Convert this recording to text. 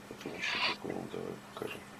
Потом еще какой-нибудь давай покажем.